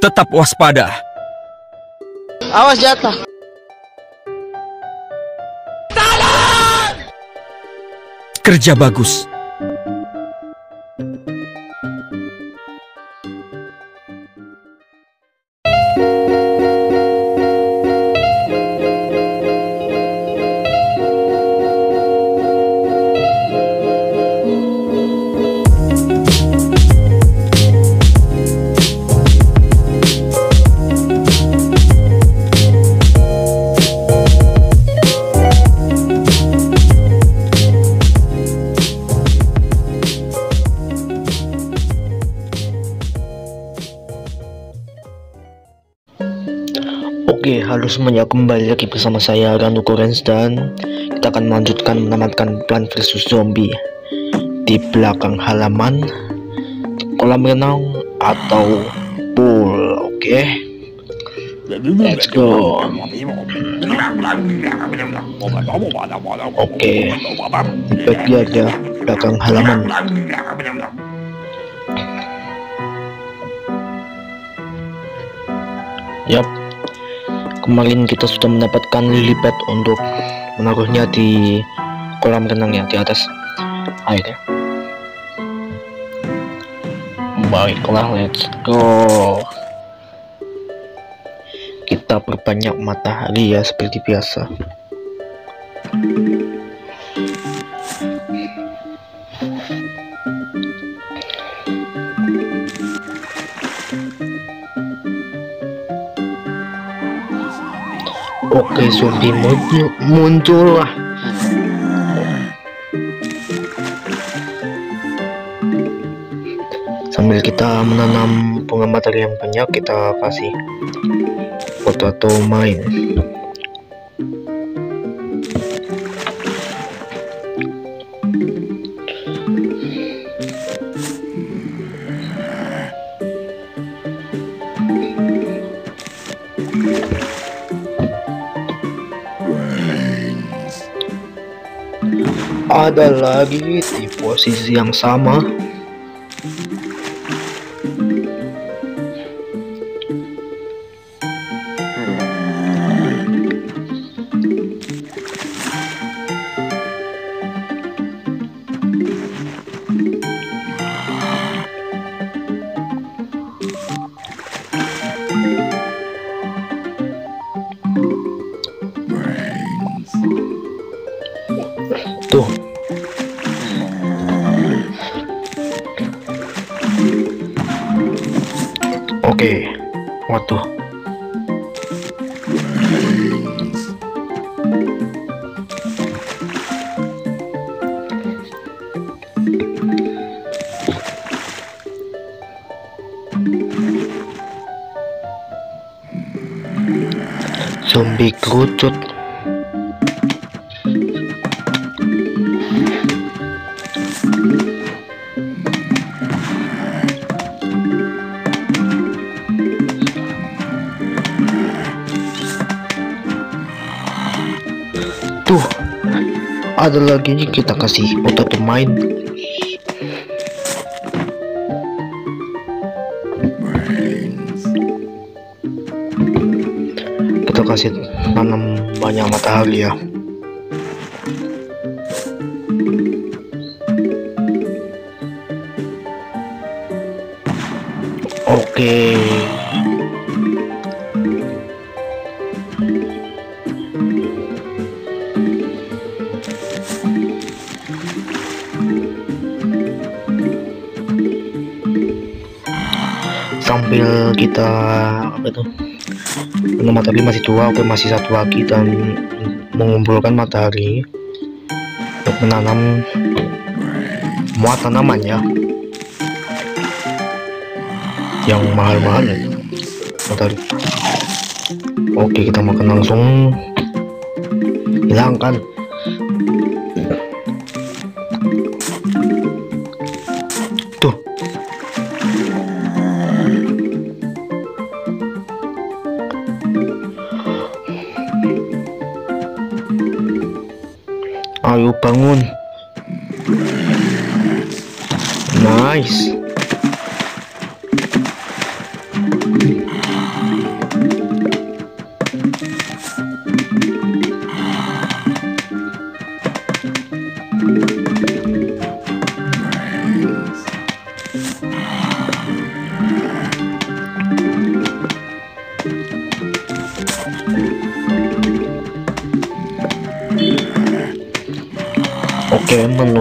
Tetap waspada. Awas jatuh. Kerja bagus. Semuanya kembali lagi bersama saya Ranu Korens dan kita akan melanjutkan menamatkan Plan versus Zombie di belakang halaman kolam renang atau pool. Oke, let's go. Oke, bagi aja belakang halaman. Yap, kemarin kita sudah mendapatkan lily pad untuk menaruhnya di kolam renangnya di atas air ya. Baiklah, let's go. Kita perbanyak matahari ya seperti biasa. Oke, zombie muncul, lah. Sambil kita menanam bunga matahari yang banyak, kita kasih foto atau Ada lagi di posisi yang sama. Kasih foto pemain. Kita kasih tanam banyak matahari ya. Matahari masih tua oke masih satu lagi dan mengumpulkan matahari untuk menanam semua tanaman ya. Yang mahal-mahal ya. Matahari. Oke kita makan langsung. Hilangkan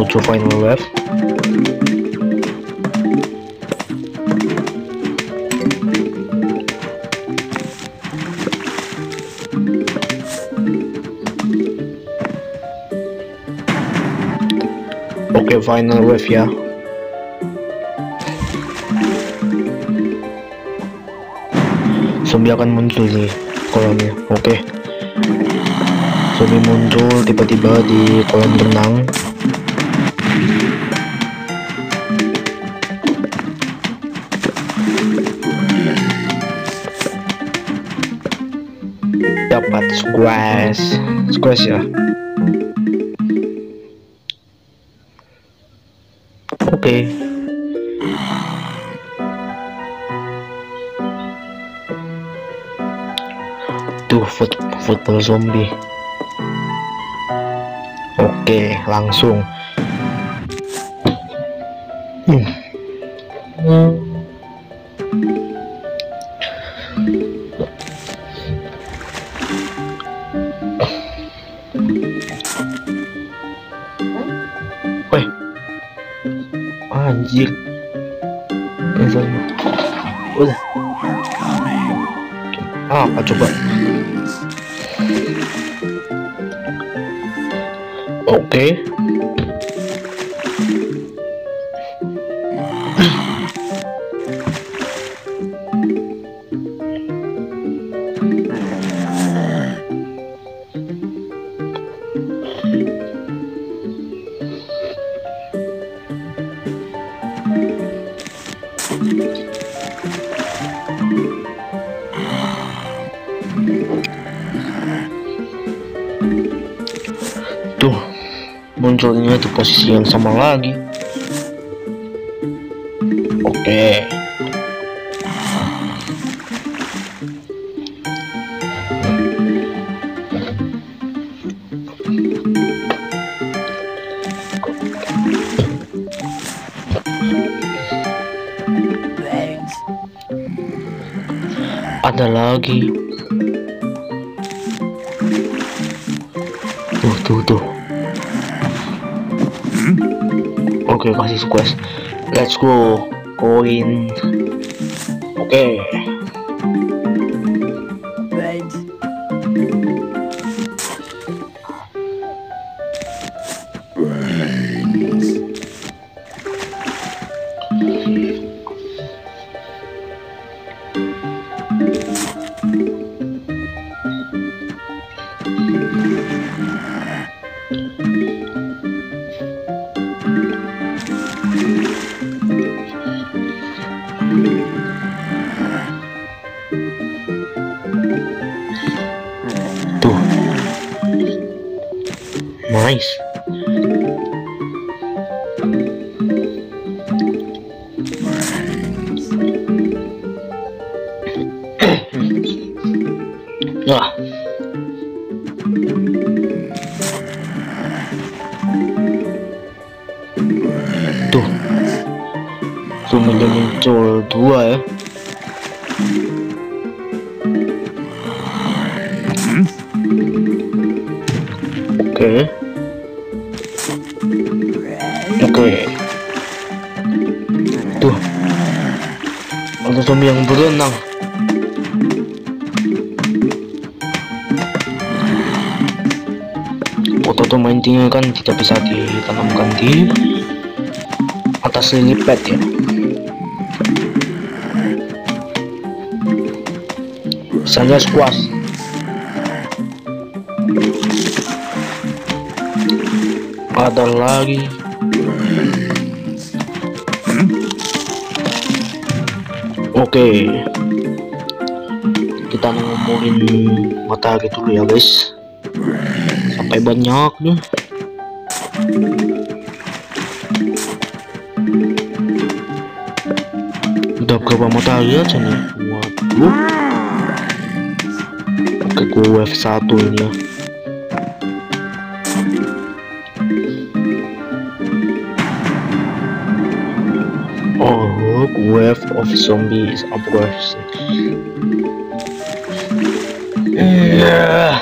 menuju final wave. Oke, final wave ya. Zombie akan muncul nih kolamnya. Oke. Zombie muncul tiba-tiba di kolam renang. Squash. Squash ya? Oke. Tuh foot, football zombie. Oke langsung munculnya di posisi yang sama lagi. Oke. Let's go. Koin. Oke. Tuh. Tuh. Ada zombie yang berenang. Otot mancingnya kan tidak bisa ditanamkan di atas lily pad ya. Misalnya squash. ada lagi oke. Kita ngomongin matahari dulu ya guys. Sampai banyak nih. Udah berapa matahari aja nih? 2, dulu oke gue wave satu ini ya. Oh, wave of zombies approach. Yeah.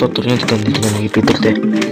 satu-satunya kita di dalam hidup deh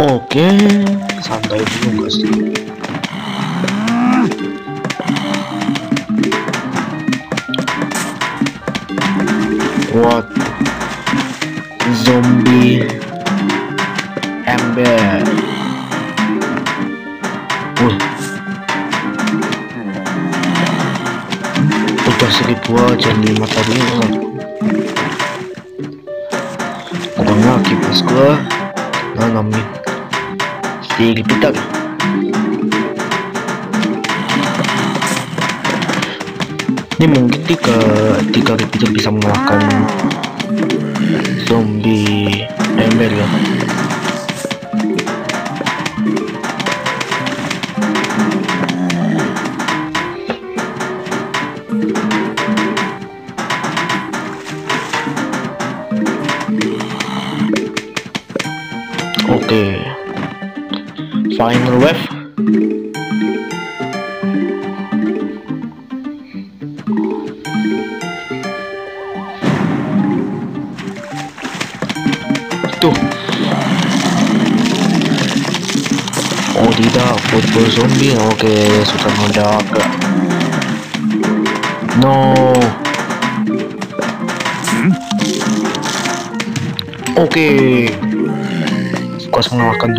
Oke, santai dulu guys.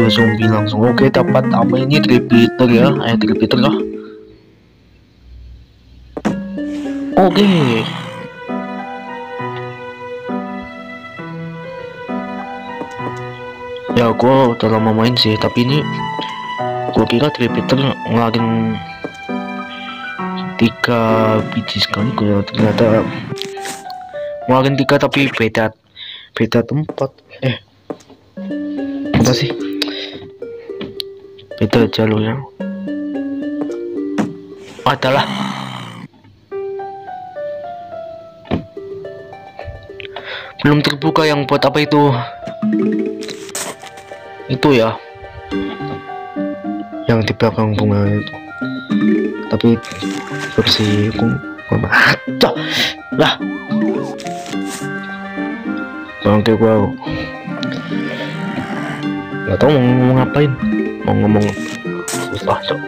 Dua zombie langsung. Oke, dapat apa ini? Repeater ya? Eh, repeater kah? Oke. Ya, gua udah lama main sih, tapi ini gua kira repeater ngeluarin tiga biji sekali gua ternyata ngeluarin tiga tapi beda beda tempat eh apa sih beda jalurnya. Adalah. Belum terbuka yang buat apa itu? Itu ya. Yang di belakang bunga itu. Tapi bunga Aduh, lah. Oke gua. Nggak tahu mau ngapain mau ngomong susah cok.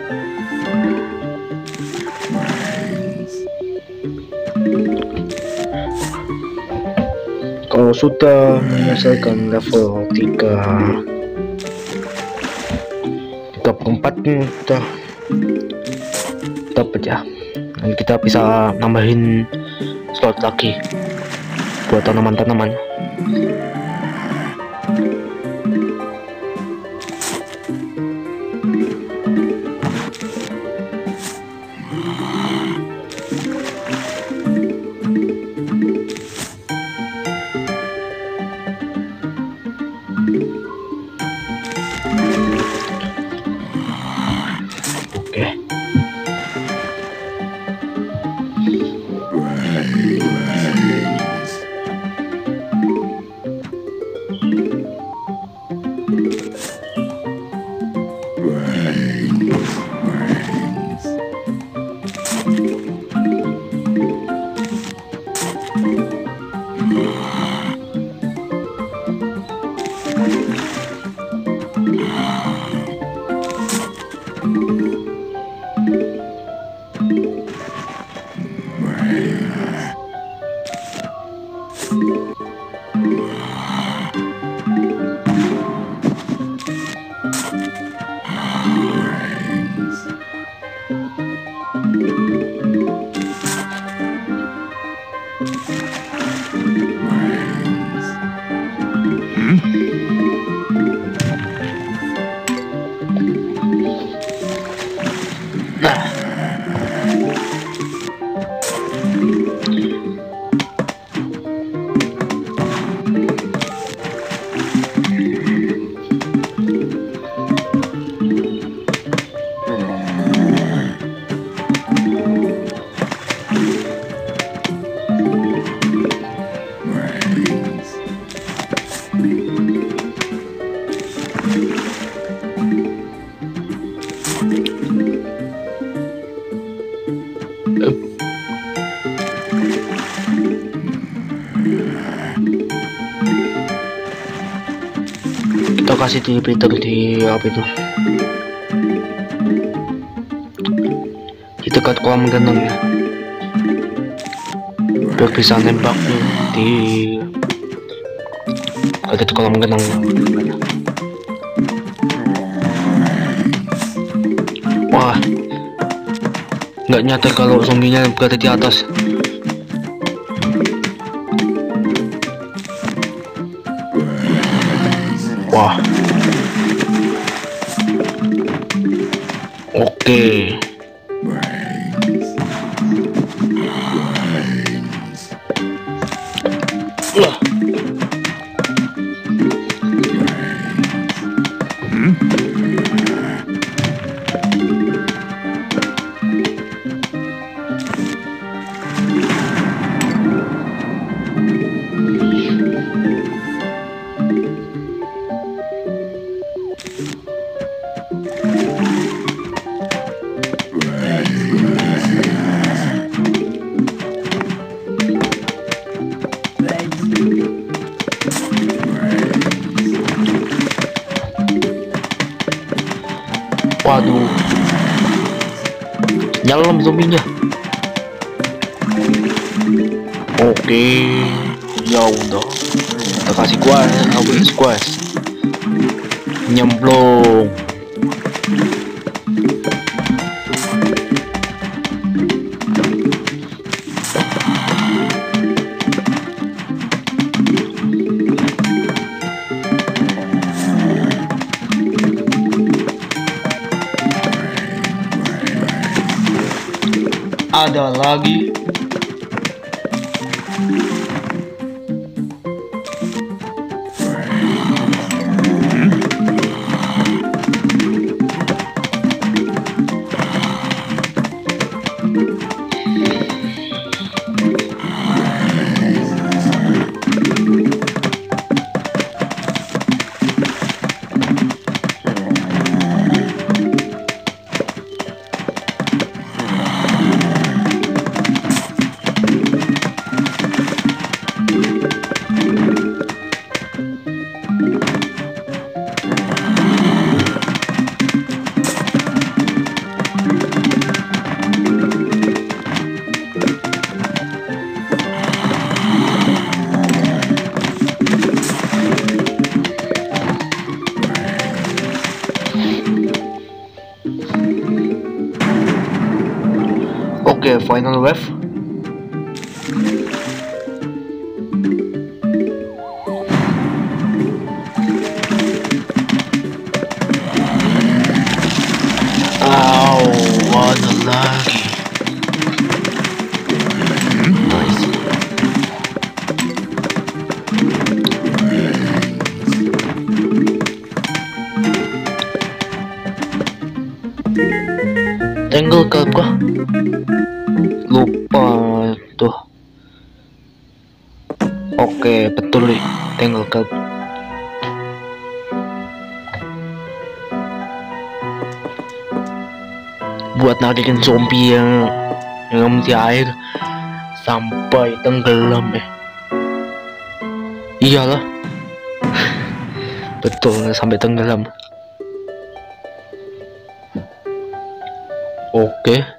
Kalau sudah menyelesaikan level 3 tiga perempat nih udah dapat ya dan kita bisa nambahin slot lagi buat tanaman-tanaman kasih di Peter di apa itu? Di dekat kolam renang ya. Biar bisa nembak di dekat kolam renang wah. Nggak nyata kalau zombinya berada di atas Ada lagi. Zombie yang yang di air sampai tenggelam eh. Iyalah. Betul sampai tenggelam. Oke. Tuh.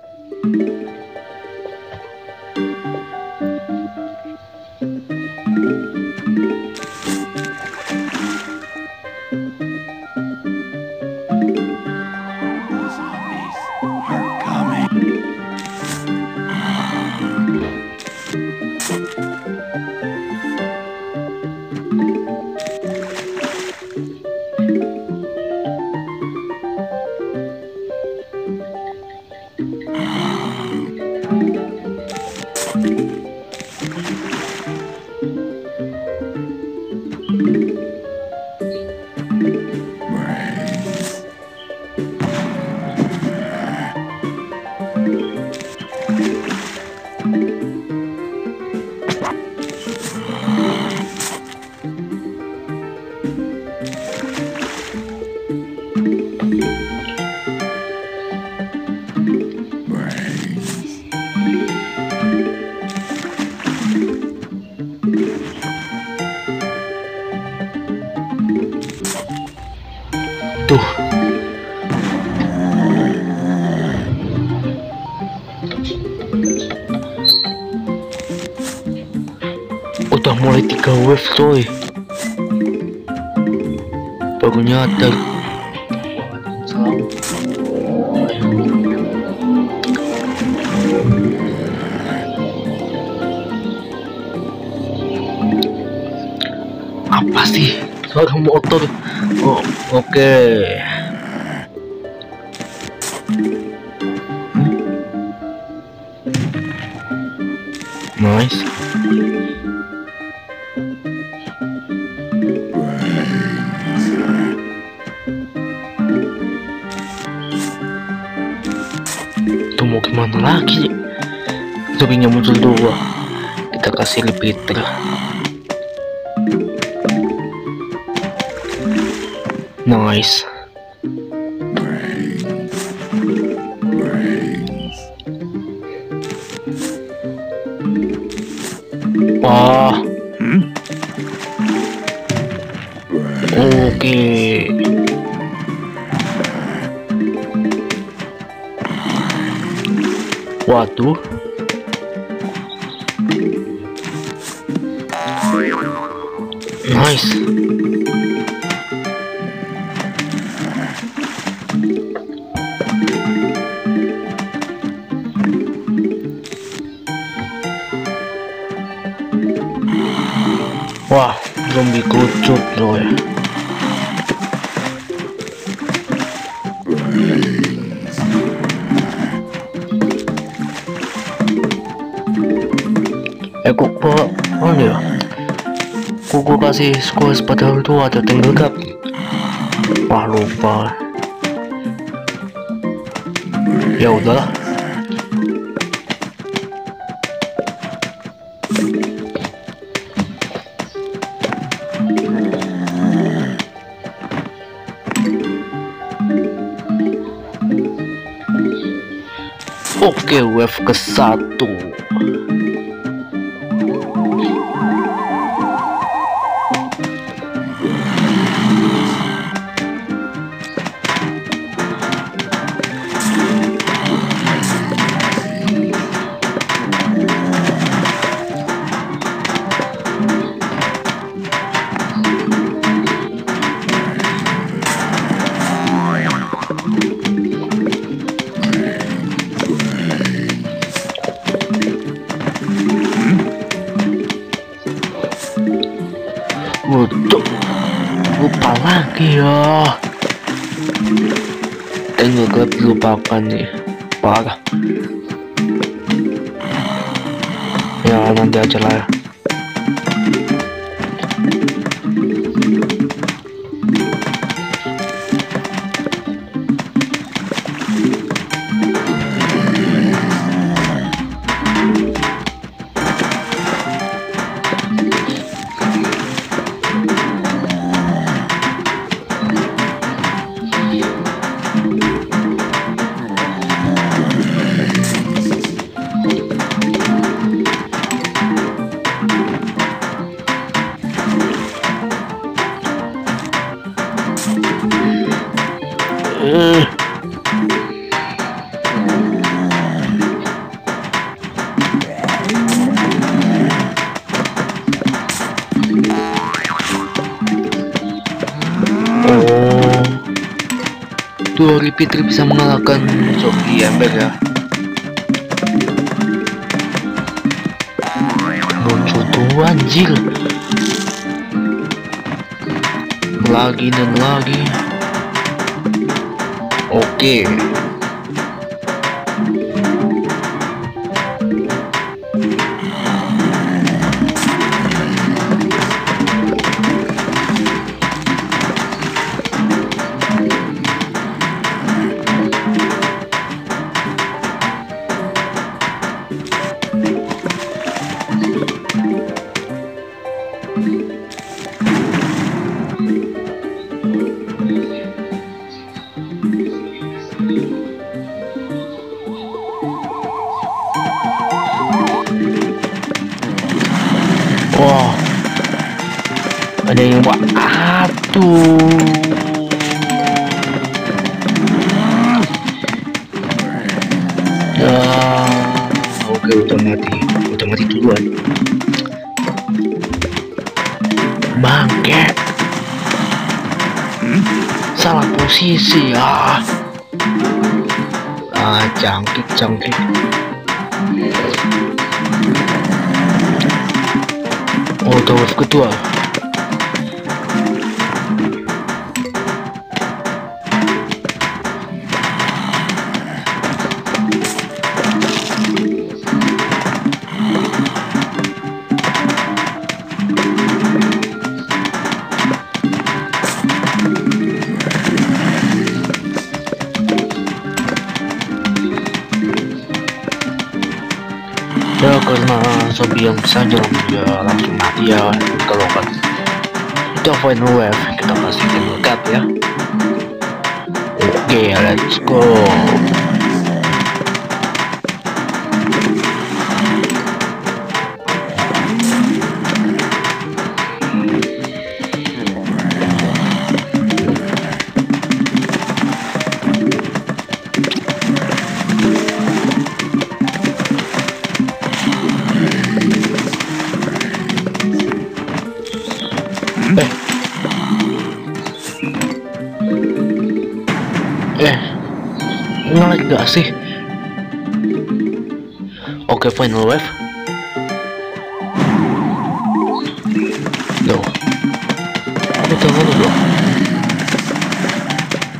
Nice. Wah, zombie kucut coy. Eh Kasih squash padahal tuh ada tank gegap. Wah lupa. Ya udahlah. Oke, wave ke satu. Oh, tuh Fitri bisa mengalahkan Zombie Ember ya. Muncul tuh anjir. Lagi dan lagi. Oke. Oke let's go sih? Oke final wave Loh Ini tangan dong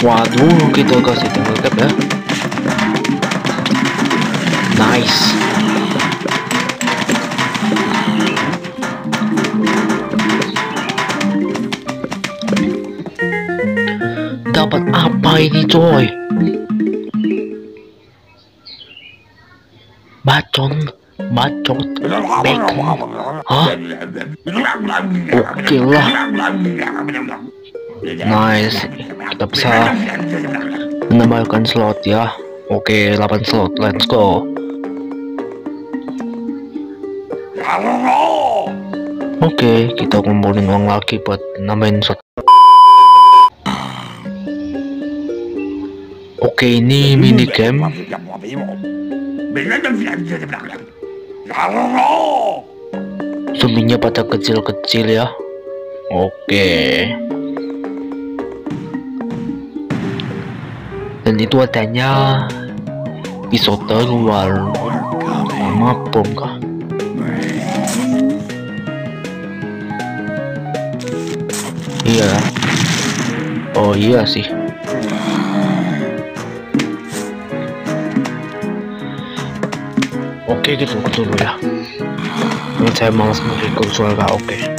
Waduh kita kasih tangan cap ya. Nice. Dapat apa ini coy Oke lah. Nice. Kita bisa menambahkan slot ya. Oke 8 slot. Let's go. Oke kita kumpulin uang lagi buat nambahin slot. Oke ini mini game Zombinya pada kecil-kecil ya. Oke. Dan itu adanya Pisau terluar Sama bom kah? Iya. Oh iya sih. Oke gitu dulu ya Ini saya malas merecord suara oke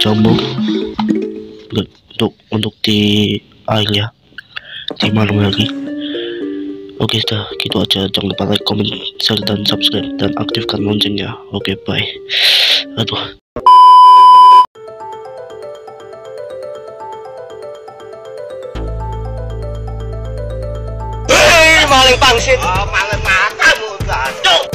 Jamur untuk untuk di air ya. Di malam hari oke sudah. Gitu aja. Jangan lupa like comment share dan subscribe. Dan aktifkan loncengnya. Oke bye. Aduh. Maling pangsit. Oh, maling matamu.